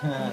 Yeah.